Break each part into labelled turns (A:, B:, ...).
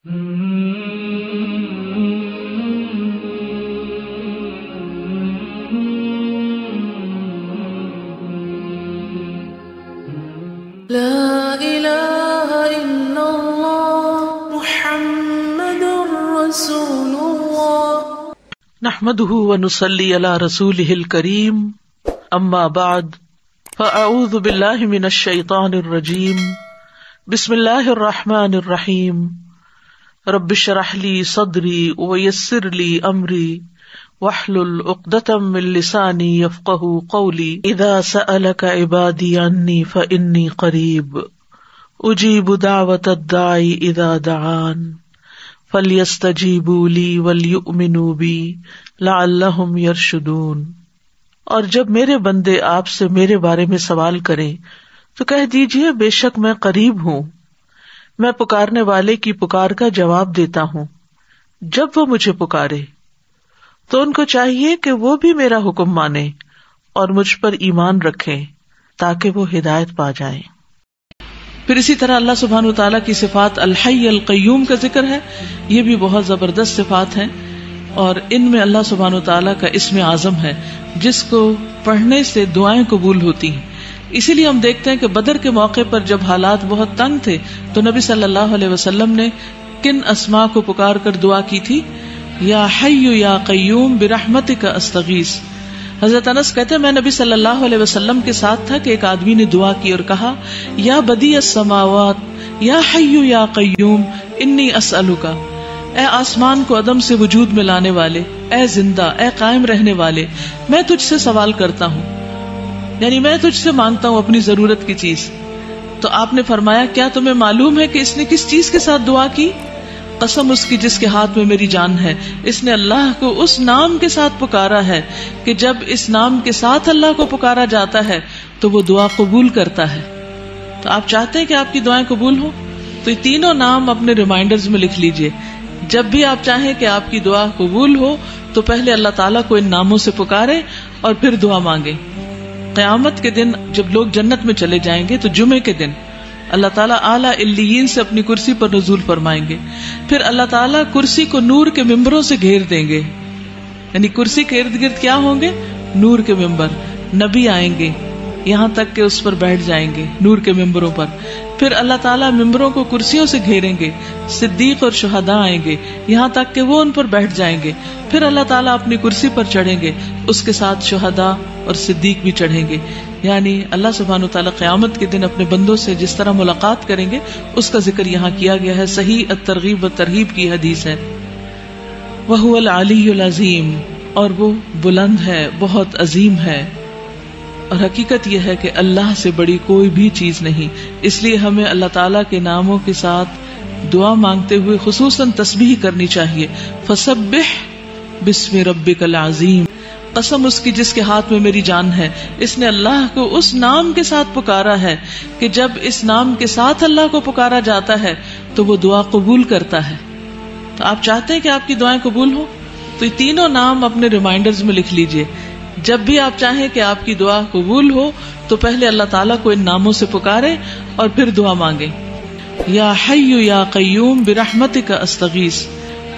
A: لا إله إلا الله محمد رسول الله.
B: نحمده ونصلي على رسوله الكريم أما بعد فأعوذ بالله من الشيطان الرجيم. بسم الله الرحمن الرحيم. رب اشرح لي صدري ويسر لي امري واحلل عقدة من لساني يفقهوا قولي. اذا سالك عبادي عني فاني قريب. اجيب دعوة الداعي اذا دعان. فلیستجیبوا لی ولیؤمنوا بی لعلہم یرشدون اور جب میرے بندے آپ سے میرے بارے میں سوال کریں تو کہہ دیجیے بے شک میں قریب ہوں۔ میں پکارنے والے کی پکار کا جواب دیتا ہوں۔ جب وہ مجھے پکارے، تو ان کو چاہیے کہ وہ بھی میرا حکم مانے اور مجھ پر ایمان رکھے تاکہ وہ ہدایت پا جائیں۔ پھر اسی طرح اللہ سبحان و تعالیٰ کی صفات الحی القیوم کا ذکر ہے۔ یہ بھی بہت زبردست صفات ہیں اور ان میں اللہ سبحان و تعالیٰ کا اسم اعظم ہے، جس کو پڑھنے سے دعائیں قبول ہوتی ہیں۔ اسی لیے ہم دیکھتے ہیں کہ بدر کے موقع پر جب حالات بہت تنگ تھے تو نبی صلی اللہ علیہ وسلم نے کن اسما کو پکار کر دعا کی تھی؟ یا حیو یا قیوم برحمت کا استغیث۔ حضرت انس کہتے میں نبی صلی اللہ علیہ وسلم کے ساتھ تھا کہ ایک آدمی نے دعا کی اور کہا، یا بدی السماوات، یا حیو یا قیوم، انی اسلو کا اے آسمان کو عدم سے وجود میں لانے والے، اے زندہ، اے قائم رہنے والے، میں تجھ سے سوال کرتا ہوں۔ یعنی میں تجھ سے مانگتا ہوں اپنی ضرورت کی چیز۔ تو آپ نے فرمایا، کیا تمہیں معلوم ہے کہ اس نے کس چیز کے ساتھ دعا کی؟ قسم اس کی جس کے ہاتھ میں میری جان ہے۔ اس نے اللہ کو اس نام کے ساتھ پکارا ہے کہ جب اس نام کے ساتھ اللہ کو پکارا جاتا ہے تو وہ دعا قبول کرتا ہے۔ تو آپ چاہتے ہیں کہ آپ کی دعائیں قبول ہو تو یہ تینوں نام اپنے ریمائنڈر میں لکھ لیجیے جب بھی آپ چاہیں کہ آپ کی دعا قبول ہو، تو پہلے اللہ تعالیٰ کو ان ناموں سے پکارے اور پھر دعا مانگے۔ قیامت کے دن جب لوگ جنت میں چلے جائیں گے تو جمعے کے دن اللہ تعالیٰ اعلیٰ الین سے اپنی کرسی پر نزول فرمائیں گے۔ پھر اللہ تعالیٰ کرسی کو نور کے ممبروں سے گھیر دیں گے۔ یعنی کرسی کے ارد گرد کیا ہوں گے؟ نور کے ممبر۔ نبی آئیں گے۔ یہاں تک کہ اس پر بیٹھ جائیں گے۔ نور کے ممبروں پر۔ پھر اللہ تعالیٰ ممبروں کو کرسیوں سے گھیریں گے، صدیق اور شہدا آئیں گے، یہاں تک کہ وہ ان پر بیٹھ جائیں گے۔ پھر اللہ تعالیٰ اپنی کرسی پر چڑھیں گے، اس کے ساتھ شہدا اور صدیق بھی چڑھیں گے۔ یعنی اللہ سبحان تعالیٰ قیامت کے دن اپنے بندوں سے جس طرح ملاقات کریں گے، اس کا ذکر یہاں کیا گیا ہے۔ صحیح ترغیب و ترغیب کی حدیث ہے۔ وہ العلی العظیم، اور وہ بلند ہے، بہت عظیم ہے۔ اور حقیقت یہ ہے کہ اللہ سے بڑی کوئی بھی چیز نہیں۔ اس لیے ہمیں اللہ تعالیٰ کے ناموں کے ساتھ دعا مانگتے ہوئے خصوصاً تسبیح کرنی چاہیے۔ فسبح بسم ربک العظیم قسم اس کی جس کے ہاتھ میں میری جان ہے۔ اس نے اللہ کو اس نام کے ساتھ پکارا ہے کہ جب اس نام کے ساتھ اللہ کو پکارا جاتا ہے تو وہ دعا قبول کرتا ہے۔ تو آپ چاہتے ہیں کہ آپ کی دعائیں قبول ہو تو یہ تینوں نام اپنے ریمائنڈر میں لکھ لیجیے جب بھی آپ چاہیں کہ آپ کی دعا قبول ہو، تو پہلے اللہ تعالیٰ کو ان ناموں سے پکارے اور پھر دعا مانگے یا حیو یا قیوم برحمت کا استغیث۔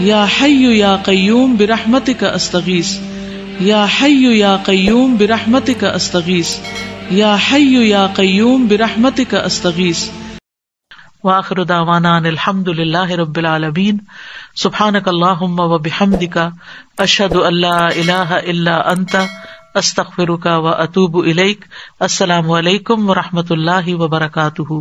B: یا حیو یا قیوم برحمت کا استغیث۔ یا حیو یا قیوم برحمت کا استغیث۔ یا حیو یا قیوم برحمت کا استغیث۔ واخر دعوانا ان الحمد للہ رب العالمین. سبحانک اللہم و بحمدک، اشہد ان لا الہ الا انت، استغفرک و اتوب الیک. السلام علیکم و رحمۃ اللہ وبرکاتہ.